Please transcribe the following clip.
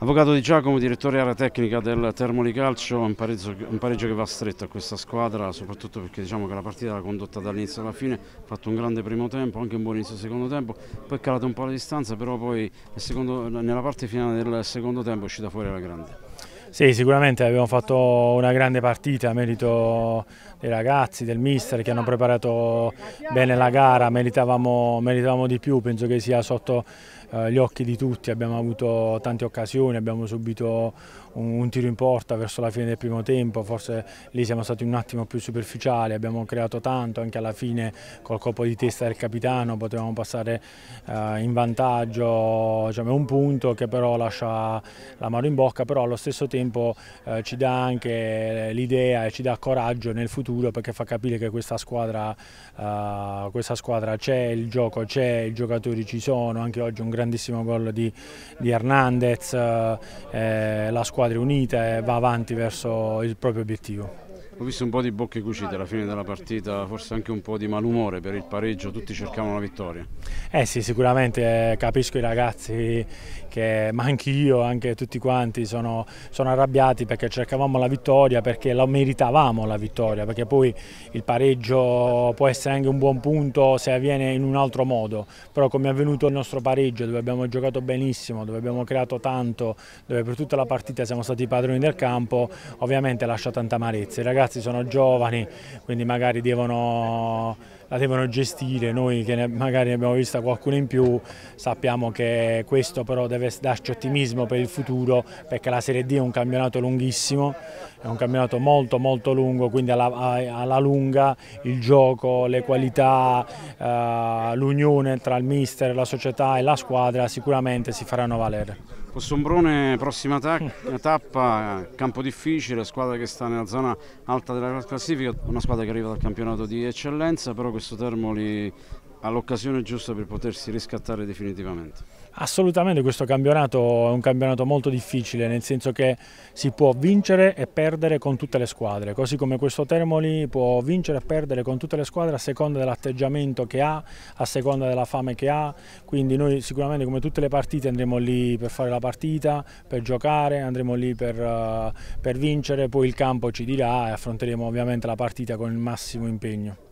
Avvocato Di Giacomo, direttore area tecnica del Termoli Calcio, un un pareggio, che va stretto a questa squadra, soprattutto perché diciamo che la partita l'ha condotta dall'inizio alla fine, ha fatto un grande primo tempo, anche un buon inizio secondo tempo, poi è calata un po' la distanza, però poi secondo, nella parte finale del secondo tempo è uscita fuori la grande. Sì, sicuramente abbiamo fatto una grande partita, merito dei ragazzi, del mister che hanno preparato bene la gara, meritavamo, meritavamo di più, penso che sia sotto eh, gli occhi di tutti, abbiamo avuto tante occasioni, abbiamo subito un, un, tiro in porta verso la fine del primo tempo, forse lì siamo stati un attimo più superficiali, abbiamo creato tanto, anche alla fine col colpo di testa del capitano potevamo passare eh, in vantaggio diciamo, un punto che però lascia l'amaro in bocca, però allo stesso tempo eh, ci dà anche l'idea e ci dà coraggio nel futuro perché fa capire che questa squadra, eh, c'è, il gioco c'è, i giocatori ci sono, anche oggi un grandissimo gol di, di Hernandez, eh, la squadra squadre unite e va avanti verso il proprio obiettivo. Ho visto un po' di bocche cucite alla fine della partita, forse anche un po' di malumore per il pareggio, tutti cercavano la vittoria. Eh sì, sicuramente eh, capisco i ragazzi, che, ma anche io, anche tutti quanti sono, sono, arrabbiati perché cercavamo la vittoria, perché la meritavamo la vittoria, perché poi il pareggio può essere anche un buon punto se avviene in un altro modo, però come è avvenuto il nostro pareggio dove abbiamo giocato benissimo, dove abbiamo creato tanto, dove per tutta la partita siamo stati padroni del campo, ovviamente lascia tanta amarezza. I ragazzi ragazzi sono giovani, quindi magari devono, la devono gestire, noi che ne, magari ne abbiamo vista qualcuno in più sappiamo che questo però deve darci ottimismo per il futuro perché la Serie D è un campionato lunghissimo, è un campionato molto molto lungo, quindi alla, alla lunga il gioco, le qualità, eh, l'unione tra il mister, la società e la squadra sicuramente si faranno valere. Possombrone, prossima tappa, campo difficile, squadra che sta nella zona alta della classifica, una squadra che arriva dal campionato di eccellenza, però questo Termoli ha l'occasione giusta per potersi riscattare definitivamente. Assolutamente questo campionato è un campionato molto difficile, nel senso che si può vincere e perdere con tutte le squadre, così come questo Termoli può vincere e perdere con tutte le squadre a seconda dell'atteggiamento che ha, a seconda della fame che ha, quindi noi sicuramente come tutte le partite andremo lì per fare la partita, per giocare, andremo lì per, uh, per vincere, poi il campo ci dirà e affronteremo ovviamente la partita con il massimo impegno.